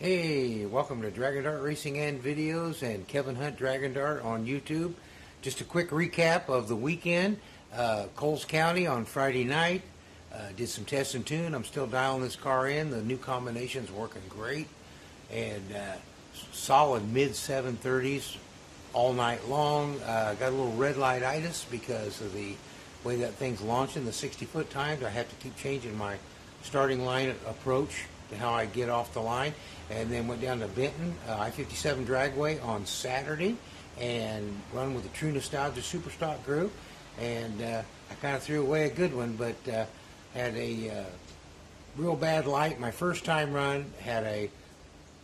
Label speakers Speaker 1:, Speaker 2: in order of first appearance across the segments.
Speaker 1: Hey, welcome to Dragin Dart Racing and Videos and Kevin Hunt Dragin Dart on YouTube. Just a quick recap of the weekend. Uh, Coles County on Friday night. Uh, did some test and tune. I'm still dialing this car in. The new combination's working great. And uh, solid mid 730s all night long. Uh, got a little red light itis because of the way that thing's launching, the 60 foot times. I have to keep changing my starting line approach how I get off the line. And then went down to Benton, uh, I-57 Dragway on Saturday and run with the True Nostalgia Super Stock group. And uh, I kind of threw away a good one, but uh, had a uh, real bad light my first time run, had a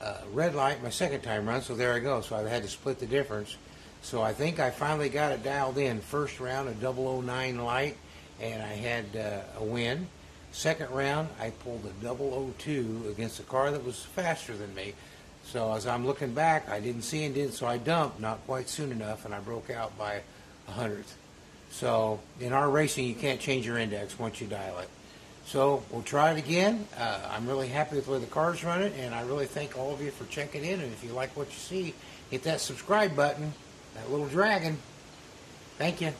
Speaker 1: uh, red light my second time run, so there I go. So I had to split the difference. So I think I finally got it dialed in. First round, a 009 light, and I had uh, a win. Second round, I pulled a 002 against a car that was faster than me. So as I'm looking back, I didn't see and did, so I dumped not quite soon enough, and I broke out by a hundredth. So in our racing, you can't change your index once you dial it. So we'll try it again. Uh, I'm really happy with the way the car's running, and I really thank all of you for checking in. And if you like what you see, hit that subscribe button, that little dragon. Thank you.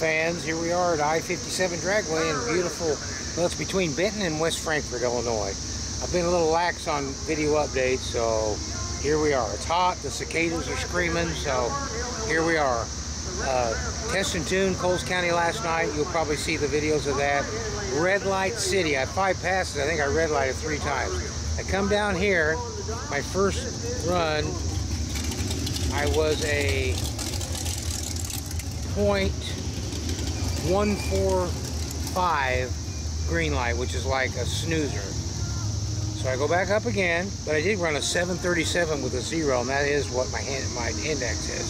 Speaker 1: Fans. Here we are at I-57 Dragway in beautiful, well, it's between Benton and West Frankfort, Illinois. I've been a little lax on video updates, so here we are. It's hot, the cicadas are screaming, so here we are. Uh, test and tune, Coles County last night. You'll probably see the videos of that. Red Light City. I five passes. I think I red lighted three times. I come down here. My first run, I was a point one four five green light, which is like a snoozer. So I go back up again, but I did run a 737 with a zero, and that is what my hand, my index is.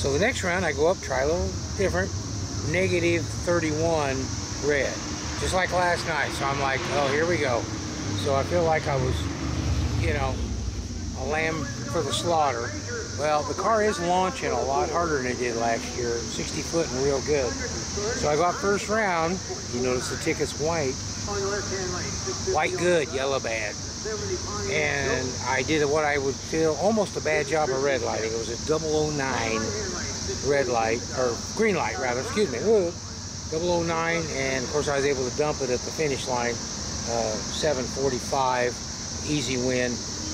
Speaker 1: So the next round, I go up, try a little different, negative 31 red, just like last night. So I'm like, oh, here we go. So I feel like I was, you know, a lamb for the slaughter. Well, the car is launching a lot harder than it did last year, 60 foot and real good. So I got first round. You notice the ticket's white. White good, yellow bad. And I did what I would feel almost a bad job of red lighting. It was a 009 red light, or green light rather, excuse me. Ooh, 009, and of course I was able to dump it at the finish line, uh, 745, easy win.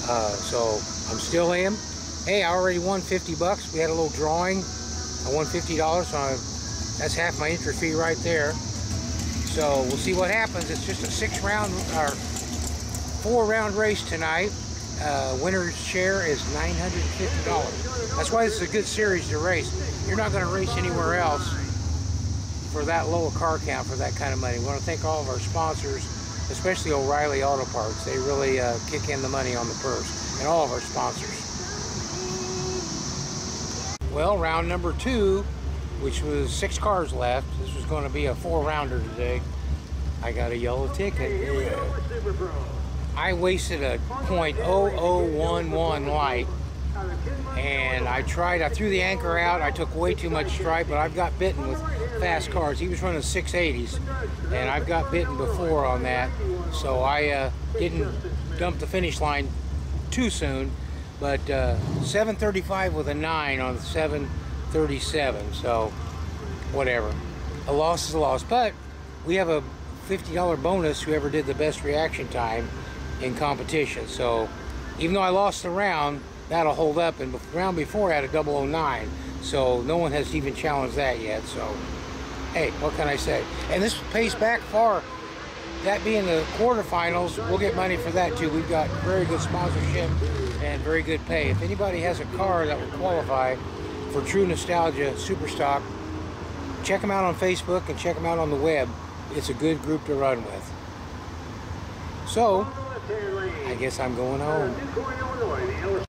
Speaker 1: Uh, so I'm still in. Hey, I already won 50 bucks. We had a little drawing. I won $50, so I, that's half my entry fee right there. So we'll see what happens. It's just a six round or four round race tonight. Uh, winner's share is $950. That's why this is a good series to race. You're not going to race anywhere else for that low a car count for that kind of money. We want to thank all of our sponsors, especially O'Reilly Auto Parts. They really uh, kick in the money on the purse, and all of our sponsors. Well, round number two which was six cars left. This was going to be a four rounder today. I got a yellow ticket. I wasted a .0011 light and I tried, I threw the anchor out, I took way too much stripe, but I've got bitten with fast cars. He was running 680s and I've got bitten before on that. So I uh, didn't dump the finish line too soon, but uh, 735 with a 9 on the 7 37 so whatever. A loss is a loss but we have a $50 bonus whoever did the best reaction time in competition. So even though I lost the round that'll hold up. And the round before I had a 009 so no one has even challenged that yet. So hey what can I say? And this pays back far that being the quarterfinals. We'll get money for that too. We've got very good sponsorship and very good pay. If anybody has a car that would qualify for True Nostalgia Superstock. Check them out on Facebook and check them out on the web. It's a good group to run with. So, I guess I'm going home.